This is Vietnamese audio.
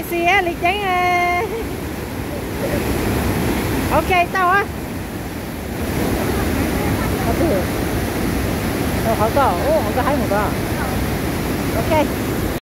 đại xe liệt trắng ok tao á. Được có ồ có một cái ok.